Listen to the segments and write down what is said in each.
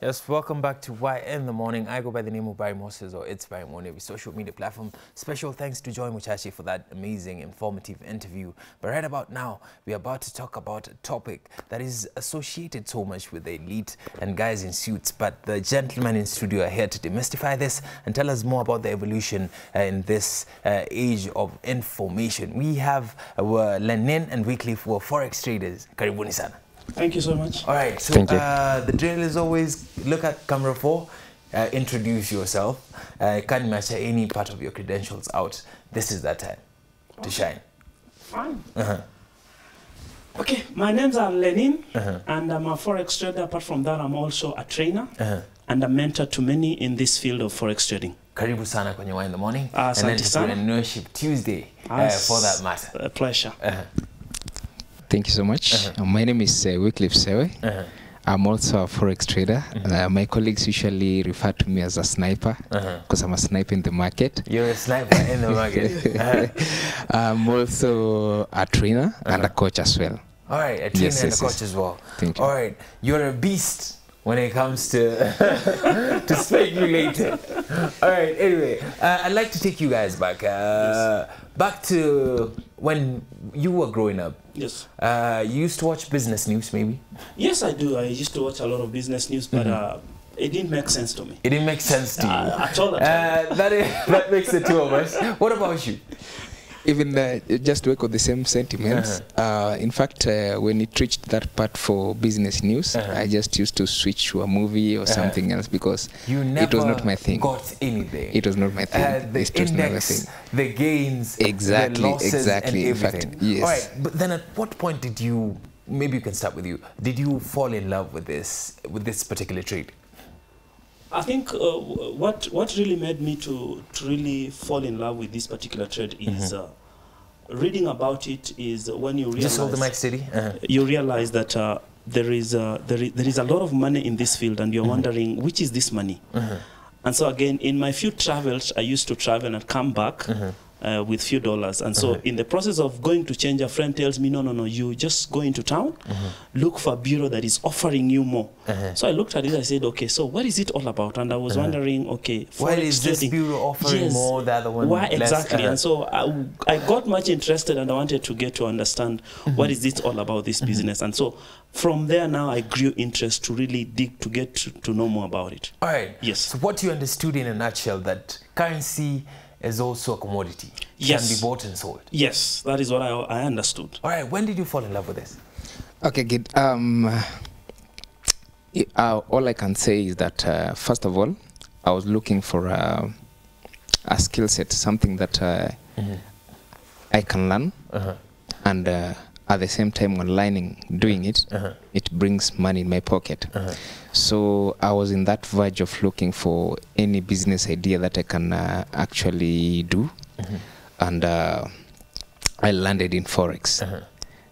Yes, welcome back to Why in the Morning. I go by the name of Barry Moses or It's Barry Morning, every social media platform. Special thanks to Joy Muchachi for that amazing, informative interview. But right about now, we're about to talk about a topic that is associated so much with the elite and guys in suits. But the gentlemen in studio are here to demystify this and tell us more about the evolution uh, in this uh, age of information. We have uh, Lenin and Wycliffe who are forex traders. Karibuni sana. Thank you so much. All right, so Thank you. uh, the drill is always look at camera four, uh, introduce yourself. Uh, can match any part of your credentials out. This is that time to shine. Fine. Uh-huh. Okay, my name's are Lenin, Uh-huh. and I'm a forex trader. Apart from that, I'm also a trainer Uh-huh. and a mentor to many in this field of forex trading. Karibu sana kwenye Wine in the morning Ah, and asante sana. Entrepreneurship Tuesday uh, for that matter. A pleasure. Uh-huh. Thank you so much. Uh-huh. Uh, my name is uh, Wycliffe Sewe. Uh-huh. I'm also a forex trader. Uh, my colleagues usually refer to me as a sniper Uh-huh. because I'm a sniper in the market. You're a sniper in the market. Uh-huh. I'm also a trainer and a coach as well. All right, a trainer Yes, and yes, a coach yes. as well. Thank you. All right, you're a beast when it comes to to speculating. All right, anyway, uh, I'd like to take you guys back, uh, back to when you were growing up. Yes. Uh, you used to watch business news, maybe. Yes, I do. I used to watch a lot of business news, but Mm-hmm. uh, it didn't make sense to me. It didn't make sense to you. Uh, at all, at all. Uh, that, is, that makes the two of us. What about you? Even uh, just to echo the same sentiments, uh in fact, uh, when it reached that part for business news, Uh-huh. I just used to switch to a movie or Uh-huh. something else because it was not my thing. got anything. It was not my thing. Uh, the it was not my index, thing. the gains, Exactly, the losses, exactly, and in fact, everything. yes. All right, but then at what point did you? Maybe you can start with you. Did you fall in love with this with this particular trade? I think uh, what what really made me to, to really fall in love with this particular trade is uh, reading about it is when you realize Mm-hmm. Just hold the mic steady. Uh-huh. you realize that uh, there is uh, there is there is a lot of money in this field, and you're Mm-hmm. wondering which is this money. And so again, in my few travels, I used to travel and come back. Mm-hmm. Uh, with few dollars and so in the process of going to change a friend tells me no no no you just go into town look for a bureau that is offering you more Uh-huh. so i looked at it i said okay so what is it all about and i was wondering okay Why is this trading- bureau offering more, than the other one why less? exactly Uh-huh. and so I, I got much interested and i wanted to get to understand Mm-hmm. what is this all about this business and so from there now i grew interest to really dig to get to, to know more about it All right. Yes. So what you understood in a nutshell that currency is also a commodity. Yes. Can be bought and sold. yes that is what i, I understood All right. When did you fall in love with this? Okay, good. Um, uh, all I can say is that uh, first of all, I was looking for uh, a skill set, something that uh, I can learn, Uh-huh. and uh, at the same time, when learning, doing it, Uh-huh. it brings money in my pocket. Uh-huh. So I was in that verge of looking for any business idea that I can uh, actually do, and uh, I landed in forex. Uh-huh.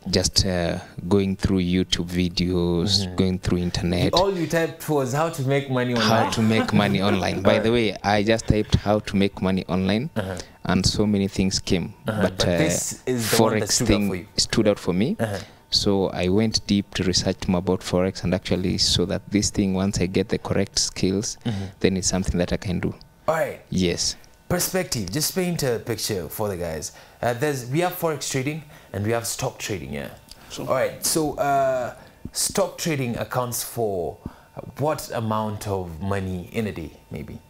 Just uh, going through YouTube videos, going through internet, All you typed was how to make money online. how to make money online. By the way, I just typed how to make money online, Uh-huh. And so many things came. Uh-huh. But, But uh, this is the forex stood out thing for you. stood out for me. Uh-huh. So I went deep to research more about forex and actually so that this thing, once I get the correct skills, then it's something that I can do. All right. Yes. perspective just paint a picture for the guys uh, there's we have forex trading and we have stock trading yeah Sure. all right so uh, stock trading accounts for what amount of money in a day maybe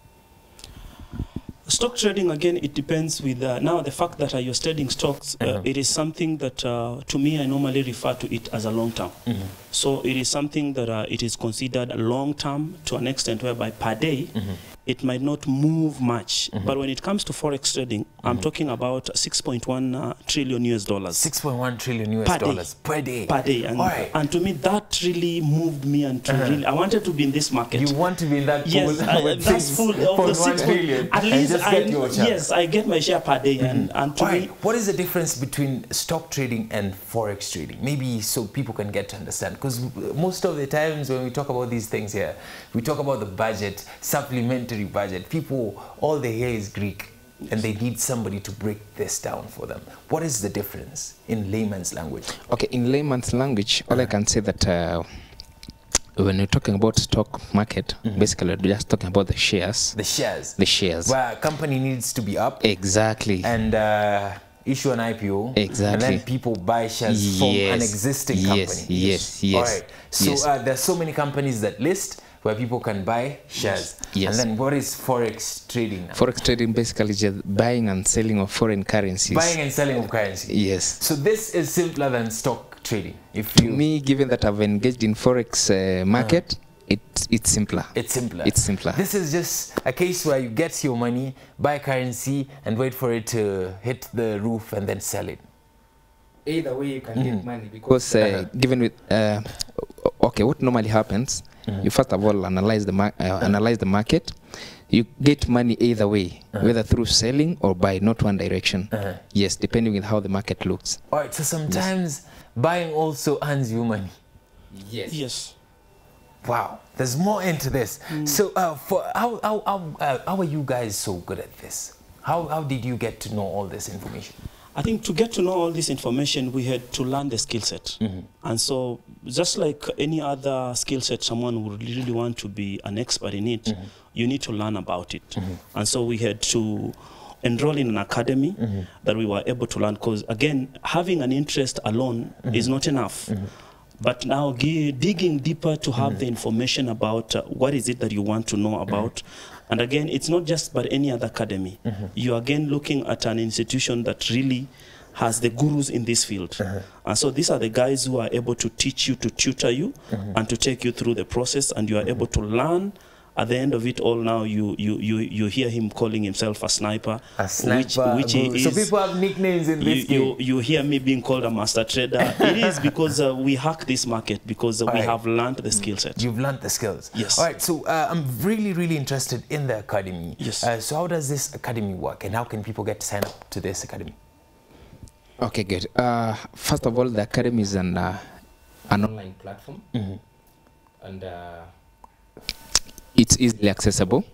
Stock trading again, it depends with uh, now the fact that uh, you're trading stocks. Uh, it is something that uh, to me I normally refer to it as a long term. So it is something that uh, it is considered a long term to an extent whereby per day it might not move much. Mm-hmm. But when it comes to forex trading, I'm mm-hmm. talking about 6.1 uh, trillion US dollars 6.1 trillion US Per day. dollars per day per day, and, right and to me that really moved me and to uh-huh. really I wanted to be in this market. you want to be in that pool Yes, I, that's full of the 6.1 six. trillion At and least I, yes, I get my share per day, and, mm-hmm. and to All right. me, What is the difference between stock trading and forex trading? Maybe so people can get to understand. Because most of the times when we talk about these things here, we talk about the budget, budget. People, all they hear is Greek, and they need somebody to break this down for them. What is the difference in layman's language? Okay, in layman's language, all I can say that uh, when you're talking about stock market, basically we're just talking about the shares. The shares. The shares. Where a company needs to be up Exactly. and uh, issue an IPO. Exactly. And then people buy shares from an existing company. yes, All yes, right. So yes. uh, there's so many companies that list where people can buy shares. Yes. And then what is forex trading now? Forex trading basically just buying and selling of foreign currencies. Buying and selling of currency. Yes. So this is simpler than stock trading. If To you, me, given that I've engaged in forex uh, market, it's it's simpler. it's simpler. It's simpler. This is just a case where you get your money, buy currency, and wait for it to hit the roof and then sell it. Either way, you can mm. get money because uh, Uh-huh. given with uh, okay, what normally happens, Mhm. you first of all analyze the uh, analyze the market. You get money either way, Uh-huh. whether through selling or by not one direction. Uh-huh. Yes, depending on how the market looks. All right. So sometimes buying also earns you money. Yes. Yes. Wow, there's more into this. So, uh, for how how how, uh, how are you guys so good at this? How how did you get to know all this information? I think to get to know all this information, we had to learn the skill set. Mm-hmm. And so, just like any other skill set, someone would really want to be an expert in it, mm-hmm. you need to learn about it. Mm-hmm. And so, we had to enroll in an academy that we were able to learn. Because, again, having an interest alone is not enough. But now gi- digging deeper to have the information about uh, what is it that you want to know about. And again, it's not just but any other academy. Mm-hmm. You're again looking at an institution that really has the gurus in this field. Mm-hmm. And so these are the guys who are able to teach you, to tutor you, mm-hmm. and to take you through the process, and you are able to learn. At the end of it all, now you you you, you hear him calling himself a sniper, A sniper. which, which he guru. so people have nicknames in you, game. you, you hear me being called a master trader. it is because uh, we hack this market because uh, we Alright. have learned the skill set. You've learned the skills. Yes. All right. So uh, I'm really, really interested in the academy. Yes. Uh, so how does this academy work, and how can people get to sign up to this academy? Okay, good. Uh, first of all, the academy is an uh, an online platform, and uh, it's easily accessible.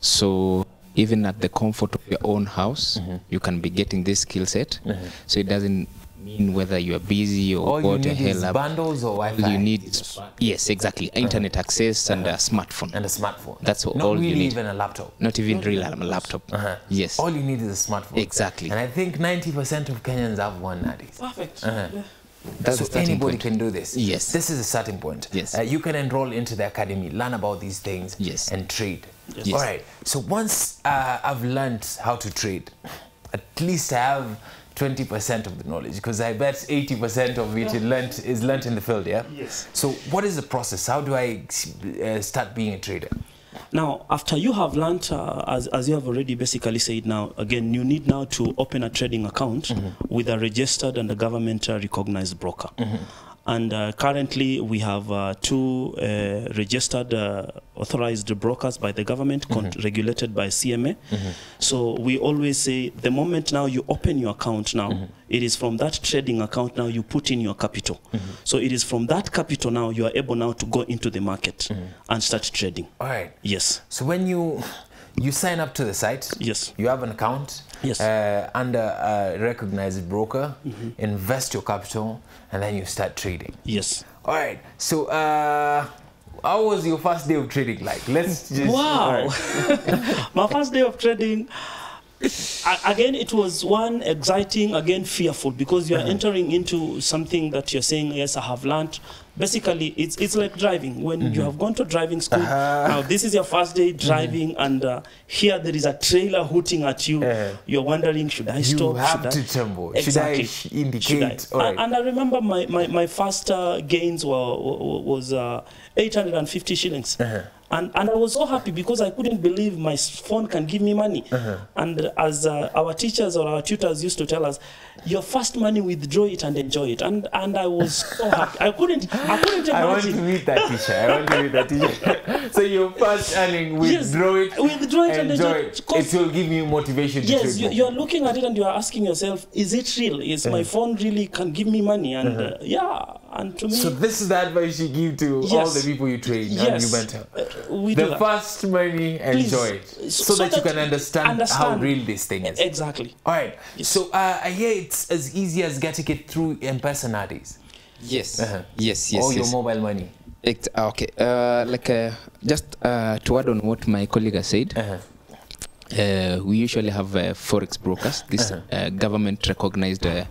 So even at the comfort of your own house, you can be getting this skill set. So it doesn't mean whether you are busy or All you what the need is hell up. bundles or Wi-Fi. you need is yes, exactly, internet access and a smartphone. and a smartphone. That's Not all you really need. even a laptop. Not even real a laptop. Uh-huh. Yes. All you need is a smartphone. Exactly. And I think 90% of Kenyans have one nowadays. Perfect. Uh-huh. Yeah. That's so anybody point. can do this. Yes. This is a starting point. Yes. Uh, you can enroll into the academy, learn about these things, Yes. and trade. Yes. All right. So once uh, I've learned how to trade, at least I have 20% of the knowledge because I bet 80% of it is learnt, is learnt in the field. Yeah. Yes. So what is the process? How do I uh, start being a trader? Now, after you have learned, uh, as, as you have already basically said now, again, you need now to open a trading account mm -hmm. with a registered and a government uh, recognized broker. And uh, currently, we have uh, two uh, registered uh, authorized brokers by the government, con- regulated by CMA. So we always say the moment now you open your account now, it is from that trading account now you put in your capital. So it is from that capital now you are able now to go into the market and start trading. All right. Yes. So when you you sign up to the site, Yes. you have an account Yes. uh, under a recognized broker, invest your capital, and then you start trading. Yes. All right. So uh, how was your first day of trading like? Let's just Wow. right. My first day of trading. Again, it was one exciting, again fearful because you are entering into something that you're saying, yes, I have learned. Basically, it's it's like driving. When mm -hmm. you have gone to driving school, uh -huh. now this is your first day driving, mm -hmm. and uh, here there is a trailer hooting at you. Uh-huh. You're wondering, should I You stop? have should to I? tremble. Exactly. Should I indicate? Should I? Right. And, and I remember my, my, my first uh, gains were, were- was uh, 850 shillings. Uh-huh. And, and I was so happy because I couldn't believe my phone can give me money. Uh-huh. And as uh, our teachers or our tutors used to tell us, your first money, withdraw it and enjoy it. And and I was so happy. I couldn't I couldn't imagine. I want to meet that teacher. I want to meet that teacher. so your first earning, Yes, withdraw it, withdraw it and enjoy it. it. will give you motivation to Yes, you, you're looking at it and you're asking yourself, is it real? Is my phone really can give me money? And uh, yeah, and to me. So this is the advice you give to all the people you train and you mentor. Uh, we do The that. first money, enjoy it, So- so, so that, you can you understand, how real this thing is. Exactly. All right. Yes. So uh, I hear it's as easy as getting it through M-Pesa nowadays. Yes. Uh-huh. Yes. Yes. or yes. your mobile money. Ex- ah, okay. Uh, like uh, just uh, to add on what my colleague has said, Uh-huh. uh, we usually have uh, forex brokers, these Uh-huh. uh, government-recognized uh,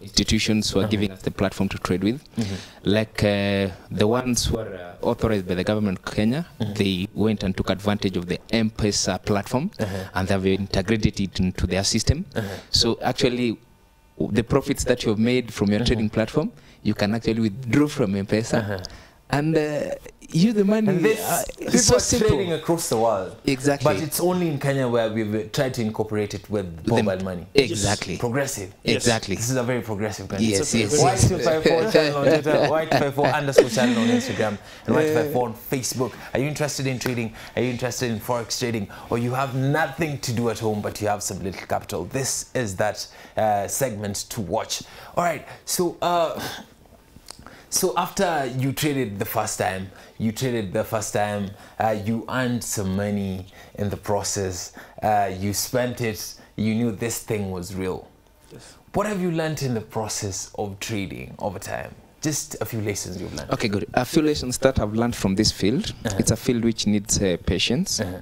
institutions who are giving us the platform to trade with. Mhm. Like uh, the ones who are uh, authorized by the government of Kenya, Mhm. they went and took advantage of the M-Pesa platform, Uh-huh. and they have integrated it into their system. Uh-huh. So actually, the profits that you've made from your Mhm. trading platform, you can actually withdraw from M-Pesa Uh-huh. And uh, use the money. And this, uh, people so are simple. trading across the world. Exactly. But it's only in Kenya where we've uh, tried to incorporate it with The- mobile money. Exactly. Progressive. Yes. Exactly. This is a very progressive country. Yes, yes, yes. 254 channel on Twitter, Y254 underscore channel on Instagram, and Y254 on Facebook. Are you interested in trading? Are you interested in forex trading? Or you have nothing to do at home but you have some little capital? This is that uh, segment to watch. All right, so. Uh, so after you traded the first time, you traded the first time, uh, you earned some money in the process, uh, you spent it, you knew this thing was real. Yes. What have you learned in the process of trading over time? Just a few lessons you've learned. Okay, good. A few lessons that I've learned from this field. Uh-huh. It's a field which needs uh, patience Uh-huh.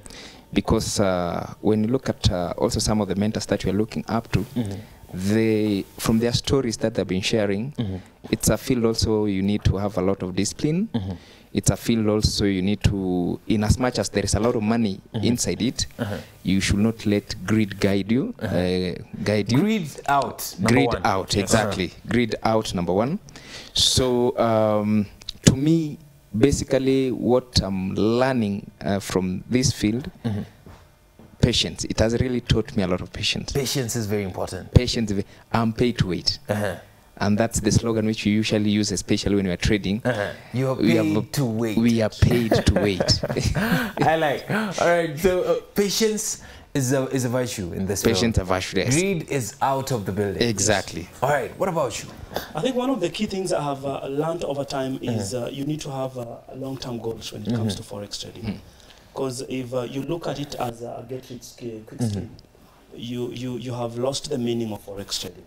because uh, when you look at uh, also some of the mentors that you're looking up to, Mhm. they from their stories that they've been sharing, Mhm. It's a field also you need to have a lot of discipline. Mhm. It's a field also you need to, in as much as there is a lot of money Mhm. inside it, Uh-huh. you should not let greed guide you. Uh-huh. Uh, guide you. Greed out. Greed one. out, Yes. exactly. Greed out, number one. So, um, to me, basically, what I'm learning uh, from this field, Mhm. patience. It has really taught me a lot of patience. Patience is very important. Patience. I'm paid to wait, Uh-huh. And that's the slogan which we usually use, especially when we are trading. Uh-huh. You are We paid have- to wait. We are paid to wait. I like. All right. So uh, patience is a is a virtue in this. Patience, world. a virtue. yes. Greed is out of the building. Exactly. All right. What about you? I think one of the key things I have uh, learned over time is Mm-hmm. uh, you need to have uh, long-term goals when it comes to forex trading. Because if uh, you look at it as a get rich quick quick Mm-hmm. scheme, you, you, you have lost the meaning of forex trading.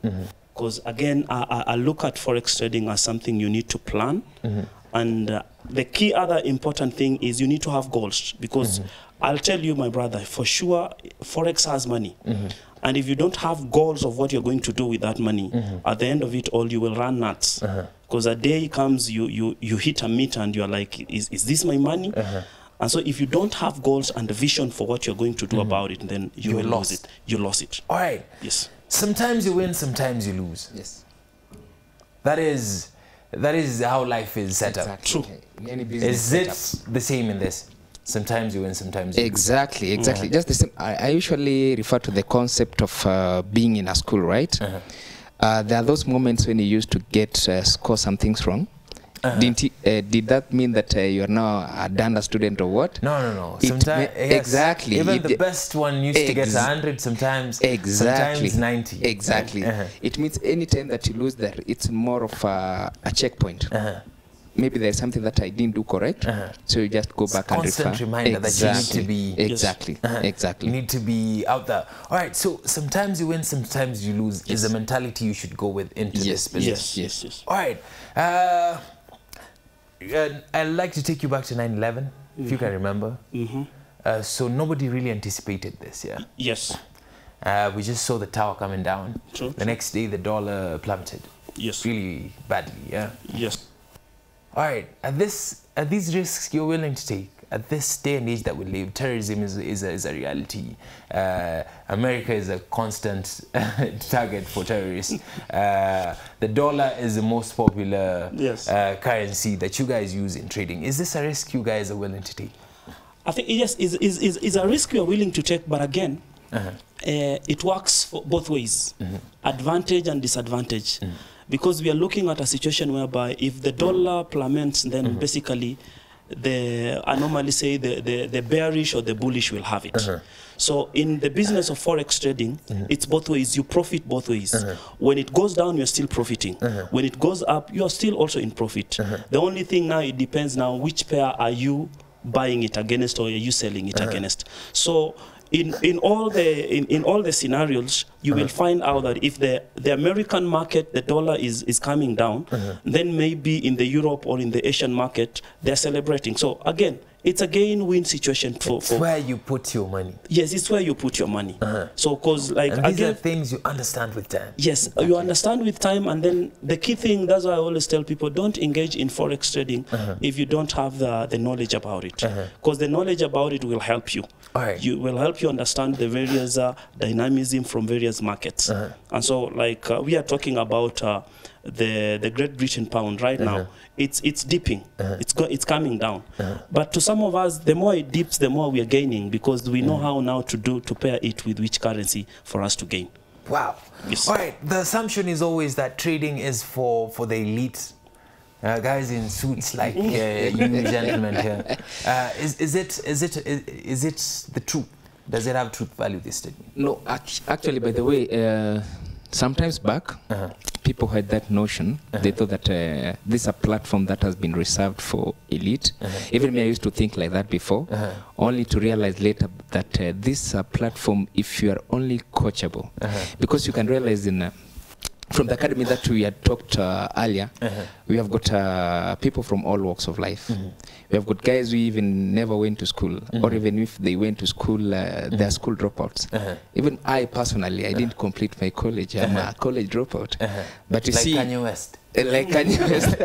Mm-hmm. Because again, I, I look at forex trading as something you need to plan. Mm-hmm. And uh, the key other important thing is you need to have goals. Because Mm-hmm. I'll tell you, my brother, for sure, forex has money. Mm-hmm. And if you don't have goals of what you're going to do with that money, at the end of it all, you will run nuts. Uh-huh. Because a day comes, you, you, you hit a meter and you're like, is, is this my money? Uh-huh. And so if you don't have goals and a vision for what you're going to do about it, then you You're will lost. lose it. You lost it. All right. Yes. Sometimes you win, sometimes you lose. Yes. That is that is how life is set up. True. Okay. Any business Is it the same in this? Sometimes you win, sometimes you lose. Exactly, exactly. Yeah. Just the same. I, I usually refer to the concept of uh, being in a school, right? Uh-huh. Uh, there are those moments when you used to get uh, score some things wrong. Uh-huh. Didn't you, uh, did that mean that uh, you are now a done student or what? No, no, no. Sometimes ma- exactly. Even It- the best one used to get Ex- 100 sometimes. Exactly. Sometimes 90. Exactly. Uh-huh. It means any time that you lose there, it's more of a, a checkpoint. Uh-huh. Maybe there's something that I didn't do correct, Uh-huh. so you just go It's back and constant refer. reminder that you need to be- Yes. exactly, Uh-huh. exactly. You need to be out there. All right. So sometimes you win, sometimes you lose. Is Yes. a mentality you should go with into Yes, this business. Yes, yes, yes. All right. Uh, I'd like to take you back to 9 11, if you can remember. hmm Uh, so nobody really anticipated this, yeah? Yes. Uh, we just saw the tower coming down. True, The next day, the dollar plummeted Yes. really badly, yeah? Yes. All right. At this, at these risks you're willing to take, at this day and age that we live, terrorism is, is, a, is a reality. Uh, America is a constant target for terrorists. Uh, the dollar is the most popular Yes. uh, currency that you guys use in trading. Is this a risk you guys are willing to take? I think yes, is is is is a risk you are willing to take, but again, Uh-huh. uh, it works for both ways, advantage and disadvantage, because we are looking at a situation whereby if the dollar plummets, then basically. The I normally say the, the, the bearish or the bullish will have it. Uh -huh. So in the business of forex trading, it's both ways. You profit both ways. When it goes down, you're still profiting. When it goes up, you're still also in profit. The only thing now it depends now which pair are you buying it against or are you selling it against. So in, in all the in, in all the scenarios you will uh-huh. find out that if the, the American market the dollar is, is coming down uh-huh. then maybe in the Europe or in the Asian market they're celebrating. So again it's a gain-win situation for, It's for where you put your money. yes it's where you put your money uh -huh. so because like And these again are things you understand with time. Yes, okay. you understand with time, and then the key thing. That's why I always tell people: don't engage in forex trading uh -huh. if you don't have the, the knowledge about it, because uh -huh. the knowledge about it will help you. All right. You will help you understand the various uh, dynamism from various markets, and so like uh, we are talking about. Uh, the the Great Britain pound right now it's it's dipping it's go, it's coming down but to some of us the more it dips the more we are gaining because we know how now to do to pair it with which currency for us to gain Wow. Yes. All right. The assumption is always that trading is for for the elite. Uh, guys in suits like uh, you gentlemen here. Uh, is, is it is it is, is it the truth? Does it have truth value? This statement. No, actually, by the way, uh, sometimes back, people had that notion. They thought that uh, this is a platform that has been reserved for elite. Even me, I used to think like that before, only to realize later that uh, this is a platform if you are only coachable. Because you can realize in uh, from the academy that we had talked uh, earlier, we have got uh, people from all walks of life. We have got guys who even never went to school, or even if they went to school, uh, they're school dropouts. Even I personally, I didn't complete my college. I'm a college dropout. But you like see, Kanye West. uh, like Kanye West.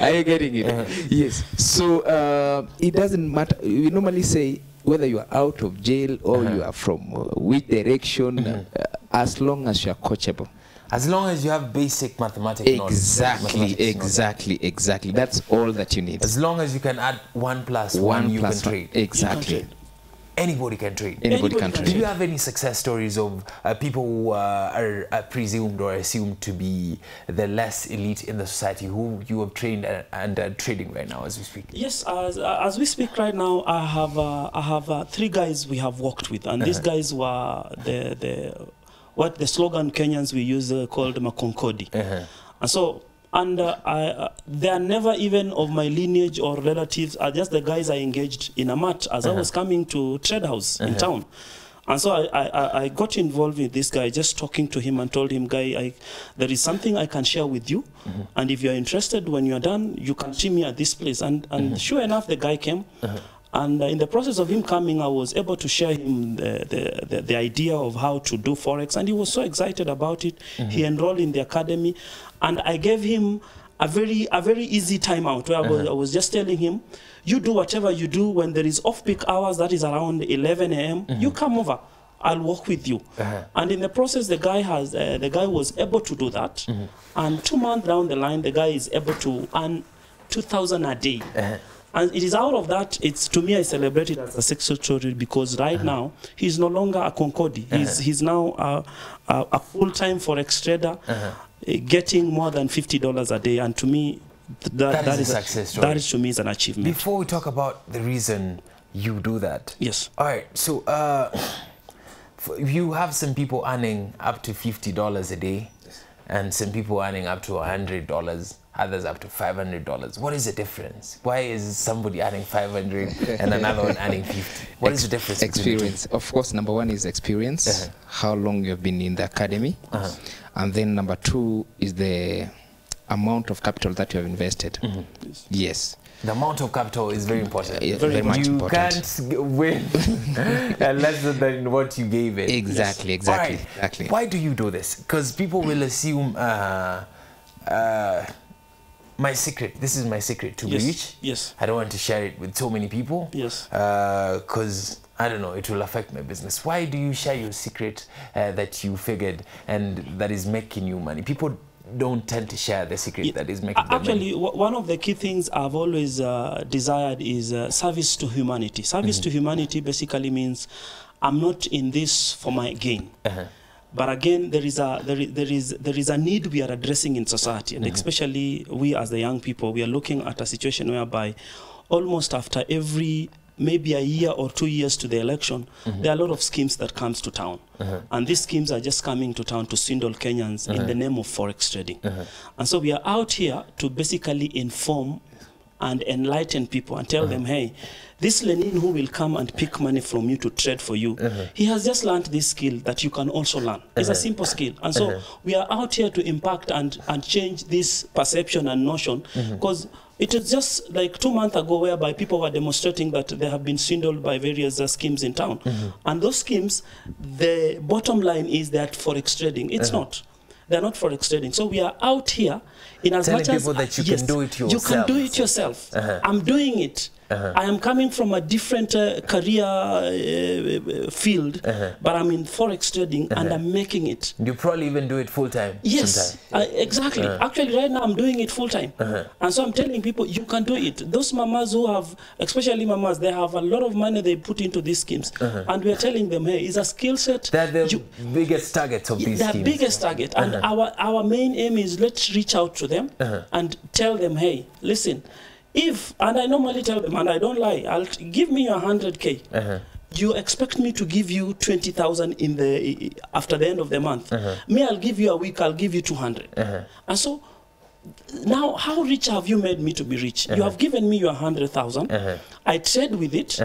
Are you getting it? Yes. So uh, it doesn't matter. We normally say whether you are out of jail or uh -huh. you are from uh, which direction, mm -hmm. uh, as long as you are coachable. As long as you have basic mathematics knowledge. Exactly, knowledge. exactly, exactly. That's all that you need. As long as you can add one plus one, One plus you can one. trade. Exactly. Trade. Anybody can trade. Anybody Anybody can can Do you have any success stories of uh, people who uh, are uh, presumed or assumed to be the less elite in the society who you have trained and, and are trading right now as we speak? Yes, as, as we speak right now, I have uh, I have uh, three guys we have worked with, and these guys were the the what the slogan Kenyans we use uh, called Makonkodi, Uh-huh. and so and uh, I, uh, they are never even of my lineage or relatives. Are just the guys I engaged in a match as I was coming to Trade House in town. And so I, I, I- got involved with this guy, just talking to him and told him, guy, I, there is something I can share with you. And if you're interested, when you're done, you can see me at this place. And, and sure enough, the guy came. And uh, in the process of him coming, I was able to share him the, the, the, idea of how to do Forex. And he was so excited about it. Mm-hmm. He enrolled in the academy. And I gave him a very, a very easy time out where I, was, mm-hmm. I was just telling him, you do whatever you do when there is off-peak hours, that is around 11 a.m., you mm-hmm. come over. I'll work with you. Uh-huh. And in the process, the guy has uh, the guy was able to do that. And two months down the line, the guy is able to earn two thousand a day. Uh-huh. And it is out of that. It's to me, I celebrate it as a success story because right now he's no longer a Concordi. He's he's now a, a, a full-time forex trader, uh, getting more than fifty dollars a day. And to me, th- that, That is is a success story. That is to me is an achievement. Before we talk about the reason you do that, yes. All right, so uh, you have some people earning up to fifty dollars a day, and some people earning up to hundred dollars. Others up to five hundred dollars. What is the difference? Why is somebody earning five hundred and another one earning fifty? What is the difference? between the two? Experience. Of course, number one is experience, Uh-huh. how long you've been in the academy. And then number two is the amount of capital that you have invested. Mm-hmm. Yes. The amount of capital is very important. Yeah, very much you important. can't win less than what you gave it. Exactly, exactly, Alright, exactly. Why do you do this? Because people will assume uh, uh, my secret. This is my secret to Yes, be rich. yes. I don't want to share it with so many people. Yes. Because I don't know, it will affect my business. Why do you share your secret uh, that you figured and that is making you money? People don't tend to share the secret Yeah, that is making a- them money. Actually, one of the key things I've always uh, desired is uh, service to humanity. Service Mm-hmm. to humanity basically means I'm not in this for my gain. Uh-huh. But again, there is a there is, there is there is a need we are addressing in society, and especially we as the young people, we are looking at a situation whereby almost after every maybe a year or two years to the election, Mm-hmm. there are a lot of schemes that comes to town, Uh-huh. and these schemes are just coming to town to swindle Kenyans in the name of forex trading. Uh-huh. And so we are out here to basically inform and enlighten people and tell uh-huh. them, hey, this Lenin who will come and pick money from you to trade for you, uh-huh. he has just learned this skill that you can also learn. It's a uh-huh. simple skill. And so we are out here to impact and, and change this perception and notion because it was just like two months ago whereby people were demonstrating that they have been swindled by various uh, schemes in town. And those schemes, the bottom line is that forex trading. It's not. They're not forex trading. So we are out here in as Telling much as people that you can do it You can do it yourself. Uh-huh. I'm doing it. I am coming from a different uh, career uh, field, Uh-huh. but I'm in forex trading -huh. and I'm making it. You probably even do it full time. Yes, uh, exactly. Actually, right now I'm doing it full time, and so I'm telling people you can do it. Those mamas who have, especially mamas, they have a lot of money they put into these schemes, and we are telling them, hey, it's a skill set. They're the You- biggest target of these their schemes. biggest target, and our our main aim is let's reach out to them and tell them, hey, listen, if and I normally tell them, and I don't lie, I'll give me your hundred k. Uh-huh. You expect me to give you twenty thousand in the after the end of the month. Uh-huh. Me, I'll give you a week. I'll give you two uh-huh. And so now, how rich have you made me to be rich? You have given me your hundred I trade with it.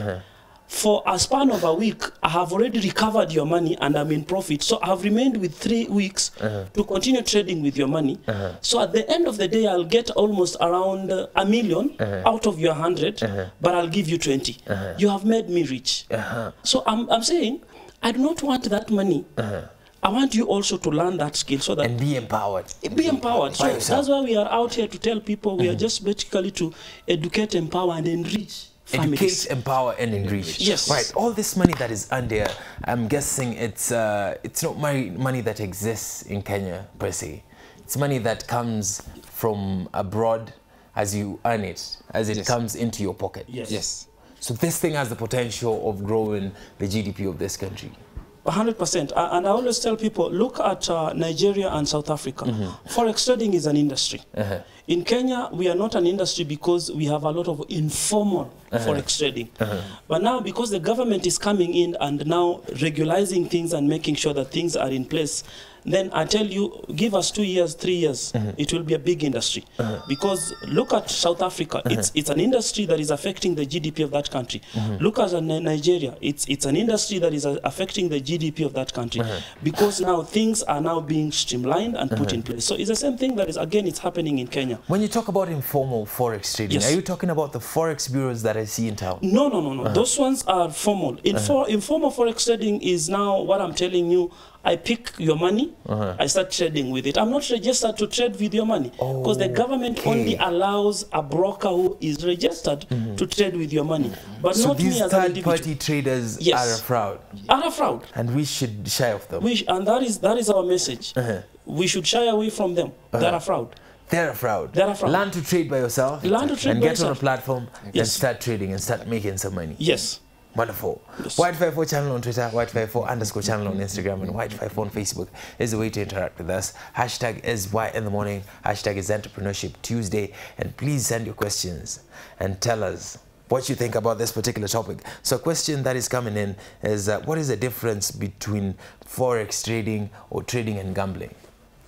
For a span of a week, I have already recovered your money and I'm in profit. So I have remained with three weeks uh-huh. to continue trading with your money. Uh-huh. So at the end of the day, I'll get almost around uh, a 1000000 uh-huh. out of your 100, but I'll give you 20. You have made me rich. So I'm, I'm saying, I do not want that money. I want you also to learn that skill so that and be empowered. Eh, be empowered. So that's why we are out here to tell people we are mm-hmm. just basically to educate, empower, and enrich families. Educate, empower, and enrich. Yes. Right. All this money that is under, I'm guessing it's uh, it's not money money that exists in Kenya per se. It's money that comes from abroad as you earn it, as it Yes. comes into your pocket. Yes. Yes. So this thing has the potential of growing the GDP of this country. 100%. Uh, And I always tell people look at uh, Nigeria and South Africa. Forex trading is an industry. In Kenya, we are not an industry because we have a lot of informal forex trading. But now, because the government is coming in and now regularizing things and making sure that things are in place, then I tell you, give us two years, three years, mm-hmm. it will be a big industry. Mm-hmm. Because look at South Africa, mm-hmm. it's, it's an industry that is affecting the GDP of that country. Look at Ni- Nigeria, it's, it's an industry that is uh, affecting the GDP of that country. Because now things are now being streamlined and put in place. So it's the same thing that is, again, it's happening in Kenya. When you talk about informal forex trading, Yes. are you talking about the forex bureaus that I see in town? No, no, no, no. Uh-huh. Those ones are formal. Info, uh-huh. Informal forex trading is now what I'm telling you. I pick your money, uh-huh. I start trading with it. I'm not registered to trade with your money because the oh, government Okay. only allows a broker who is registered mm-hmm. to trade with your money, but So not these me as an third individual. party traders Yes. are a fraud, Are a fraud. and we should shy of them. We sh- and that is that is our message. Uh-huh. We should shy away from them. Uh-huh. They're a fraud. They're a fraud. They're a fraud. Learn to trade by yourself. Learn to trade and by get on a yourself. platform and start trading and start making some money. Yes. Wonderful. Yes. Y254 channel on Twitter, Y254 underscore channel on Instagram, and Y254 on Facebook is the way to interact with us. Hashtag is Why in the morning. Hashtag is Entrepreneurship Tuesday. And please send your questions and tell us what you think about this particular topic. So, a question that is coming in is uh, what is the difference between forex trading or trading and gambling?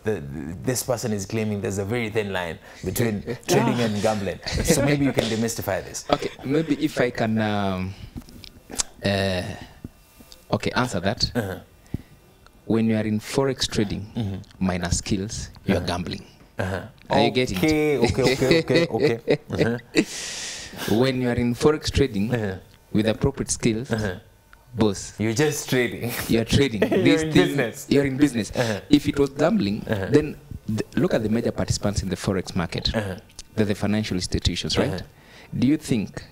The, this person is claiming there's a very thin line between trading and gambling. So maybe you can demystify this. Okay, maybe if I can, um, uh, okay, answer that. Uh-huh. When you are in forex trading, minor skills, you are gambling. Uh-huh. Are you getting it? okay, okay, okay, okay, okay. Uh-huh. When you are in forex trading Uh-huh. with appropriate skills, Uh-huh. boss, You're just trading. You're trading. You're in thing- business. You're in business. Uh-huh. If it was gambling, Uh-huh. then th- look at the major participants in the forex market. Uh-huh. They're the financial institutions, right? Uh-huh. Do you think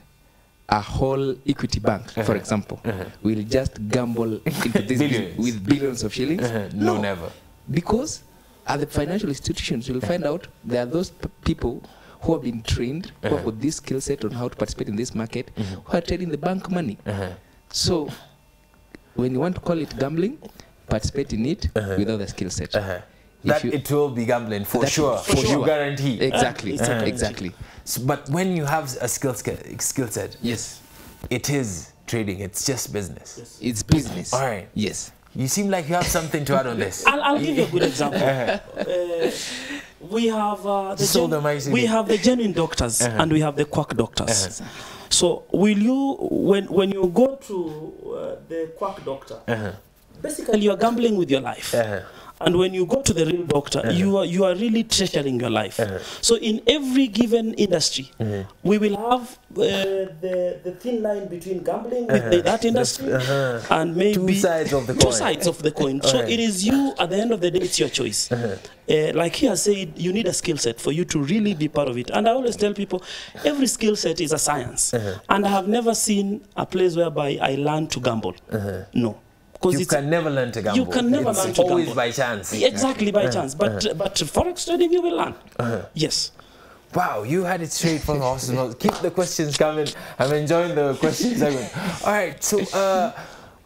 a whole equity bank, Uh-huh. for example, Uh-huh. will just gamble into this Billions. with billions of shillings? Uh-huh. No, no, never. Because at the financial institutions, you'll find out there are those people who have been trained, who have Uh-huh. this skill set on how to participate in this market, Mhm. who are trading the bank money. Uh-huh. So, when you want to call it gambling, participate in it Uh-huh. without the skill set. Uh-huh. That you- it will be gambling for sure. for You sure. guarantee. Exactly, exactly. S- but when you have a skill ske- skill set, Yes, it is trading. It's just business. it's business. All right. Yes. You seem like you have something to add on this. I'll, I'll give you a good example. Uh, we have uh, the Just hold the we have the genuine doctors Uh-huh. and we have the quack doctors. So will you when when you go to uh, the quack doctor, Uh-huh. basically you are gambling with your life. And when you go to the real doctor, you are you are really treasuring your life. Uh-huh. So in every given industry, Mm-hmm. we will have uh, the the thin line between gambling with the, that industry uh-huh. and maybe Two sides of the two coin. sides of the coin. So it is you. At the end of the day, it's your choice. Uh, like he has said, you need a skill set for you to really be part of it. And I always tell people, every skill set is a science. And I have never seen a place whereby I learned to gamble. No, because Uh-huh. You can never learn to gamble. you can never it's learn to gamble. always by chance. exactly Uh-huh. by chance. But but forex trading, you will learn. Yes. Wow, you had it straight from the horse's mouth. Keep the questions coming. I'm enjoying the questions. All right, so uh,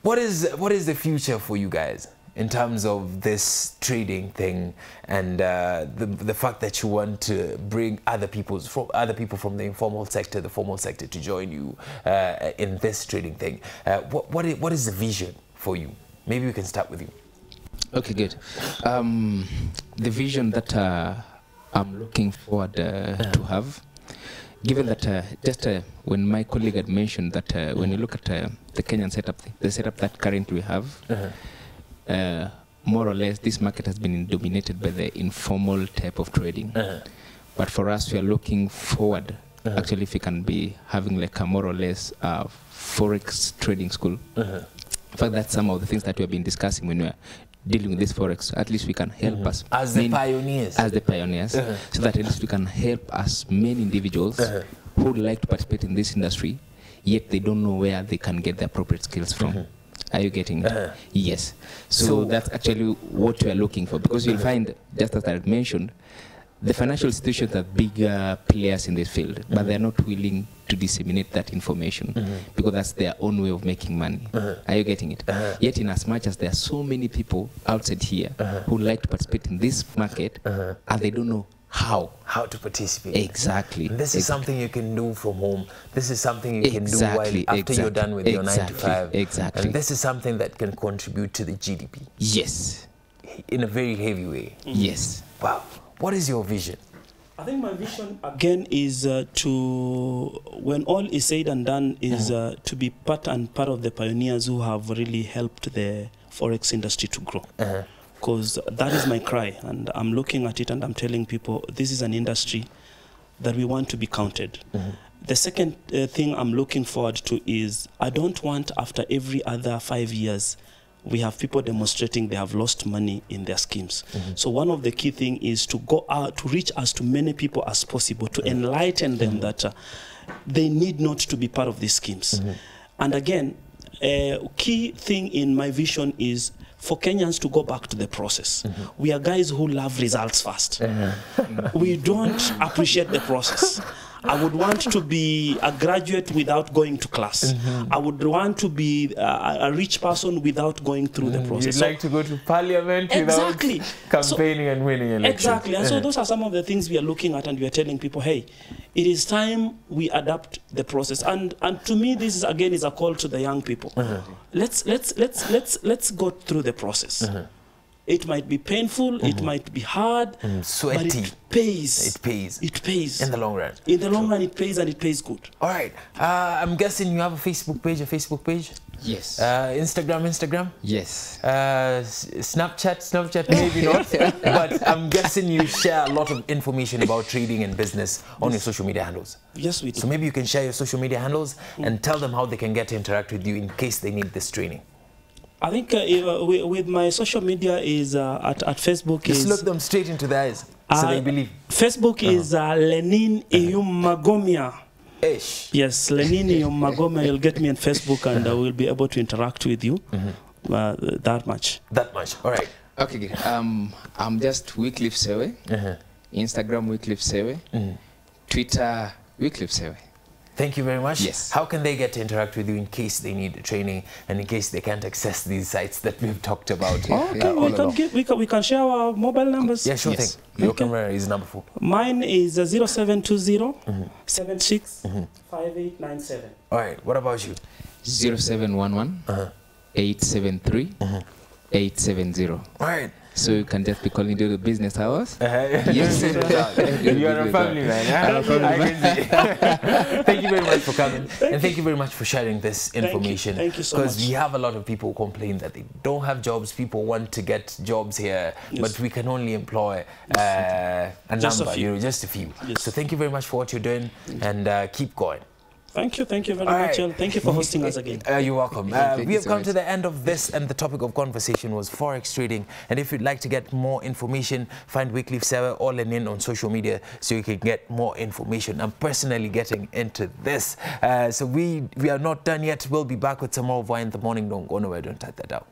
what is what is the future for you guys in terms of this trading thing and uh, the the fact that you want to bring other people's from other people from the informal sector, the formal sector, to join you uh, in this trading thing? Uh, what what is, what is the vision for you? Maybe we can start with you. Okay, good. Um, the vision that uh, I'm looking forward uh, to have, given that uh, just uh, when my colleague had mentioned that uh, when you look at uh, the Kenyan setup, the setup that currently we have, uh, more or less this market has been dominated by the informal type of trading. But for us, we are looking forward. Actually, if we can be having like a more or less uh, forex trading school. In fact, that's some of the things that we have been discussing when we are dealing with this forex. At least we can help us As the pioneers. as the pioneers, Uh-huh. so that at least we can help as many individuals Uh-huh. who would like to participate in this industry, yet they don't know where they can get the appropriate skills from. Are you getting it? Uh-huh. Yes. So, So- that's actually what we are looking for because you'll find, just as I mentioned, the financial institutions are bigger players in this field, but they're not willing to disseminate that information mm-hmm. because that's their own way of making money. Mm-hmm. Are you getting it? Uh-huh. Yet, in as much as there are so many people outside here uh-huh. who like to participate in this market, uh-huh. and they don't know how. how to participate. Exactly. And this is Ex- something you can do from home. This is something you can Exactly, do while after you're done with your nine to exactly, five. exactly. And this is something that can contribute to the GDP Yes. in a very heavy way. Yes. Wow. What is your vision? I think my vision again is uh, to, when all is said and done, is uh, to be part and part of the pioneers who have really helped the forex industry to grow. Uh-huh. Because that is my cry, and I'm looking at it and I'm telling people this is an industry that we want to be counted. The second uh, thing I'm looking forward to is I don't want after every other five years we have people demonstrating they have lost money in their schemes. Mm-hmm. So one of the key thing is to go out to reach as to many people as possible to mm-hmm. enlighten them mm-hmm. that uh, they need not to be part of these schemes. And again, a key thing in my vision is for Kenyans to go back to the process. We are guys who love results 1st we don't appreciate the process. I would want to be a graduate without going to class. Mm -hmm. I would want to be a, a rich person without going through mm -hmm. the process. You'd So- like to go to parliament Exactly. without campaigning So- and winning elections. Exactly. And so those are some of the things we are looking at and we are telling people, hey, it is time we adapt the process. And and to me this is again is a call to the young people. Mm -hmm. Let's let's let's let's let's go through the process. It might be painful, it might be hard, but sweaty. it pays. It pays. It pays. in the long run. In the long run it pays and it pays good. All right. Uh, I'm guessing you have a Facebook page, a Facebook page? Yes. Uh, Instagram, Instagram? yes. Uh, Snapchat, Snapchat, maybe not. but I'm guessing you share a lot of information about trading and business on your social media handles. Yes, we do. So maybe you can share your social media handles and tell them how they can get to interact with you in case they need this training. I think uh, if, uh, with, with my social media is uh, at, at Facebook Just is look them straight into the eyes so Uh, they believe. Facebook -huh. is uh, Lenin Iyumagomia. Ish. Yes, Lenin Iyumagomia. You'll get me on Facebook and uh, we'll be able to interact with you mm uh, that much. That much. All right. Okay. Um, I'm just Wycliffe Sewe. Uh-huh. Instagram Wycliffe Sewe. Twitter Wycliffe Sewe. Thank you very much. Yes. How can they get to interact with you in case they need training and in case they can't access these sites that we've talked about? uh, Okay, all we can, along? give, we, can, we can share our mobile numbers. Yeah, sure Yes. thing. Your Okay. camera is number four. Mine is uh, 0720 76 5897. All right. What about you? 0711 Uh-huh. 873 870. All right. So you can just be calling during the business hours. Uh-huh. Yes. you are a family man. huh? Family man. thank you very much for coming, and thank you very much for sharing this information. Thank you so much. Because we have a lot of people who complain that they don't have jobs. People want to get jobs here, Yes. but we can only employ uh, a Just a number, few. you know, just a few. Yes. So thank you very much for what you're doing, and uh, keep going. Thank you, thank you very All much, right. and thank you for hosting us again. Uh, you're welcome. Uh, Thank we have so come much. to the end of this, and the topic of conversation was forex trading. And if you'd like to get more information, find Wycliffe Sewer or Lenin on social media so you can get more information. I'm personally getting into this. Uh, so we we are not done yet. We'll be back with some more of Why in the Morning. Don't go nowhere. Don't type that down.